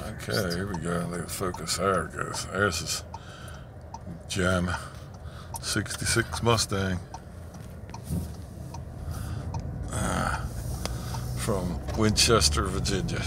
Okay, here we go. Let's focus. There it goes. There's this gem 66 Mustang. Uh, from Winchester, Virginia.